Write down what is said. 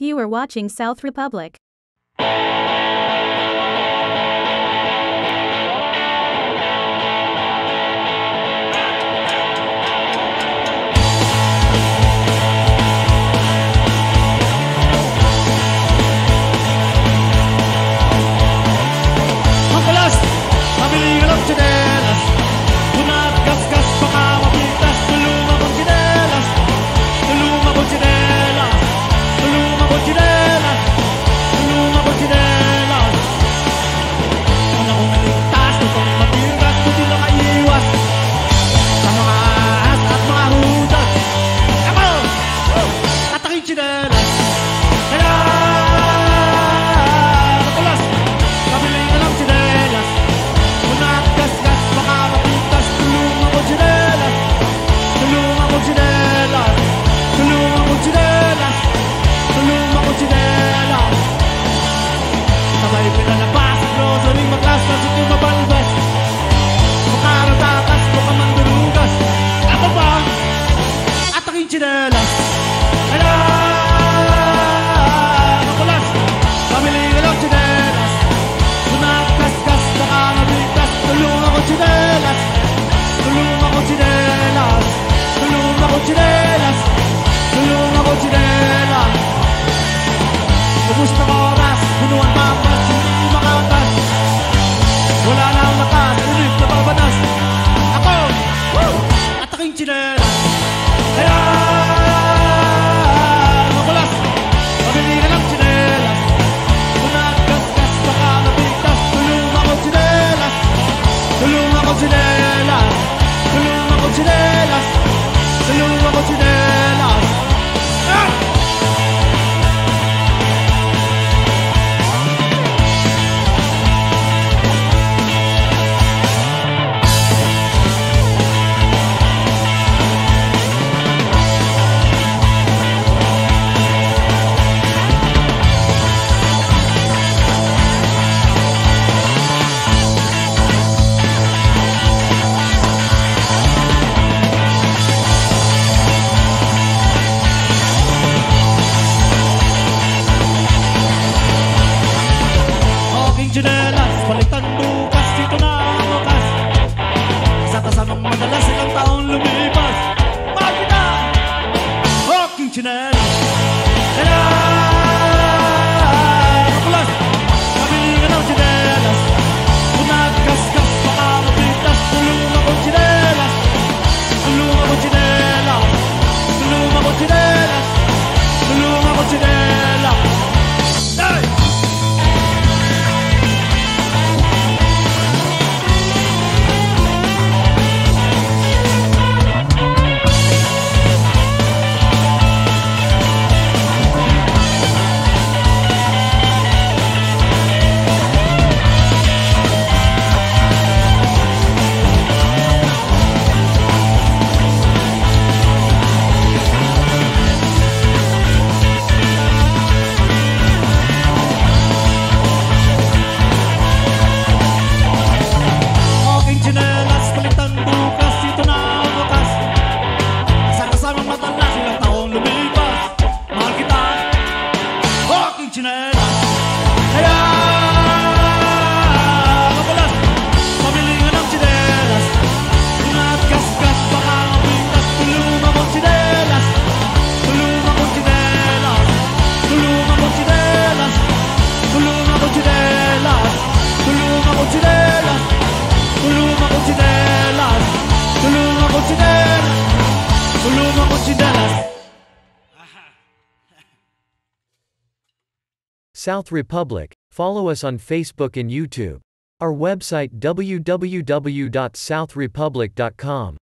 You are watching South Republic. de las Gustavo South Republic, follow us on Facebook and YouTube. Our website www.southrepublic.com.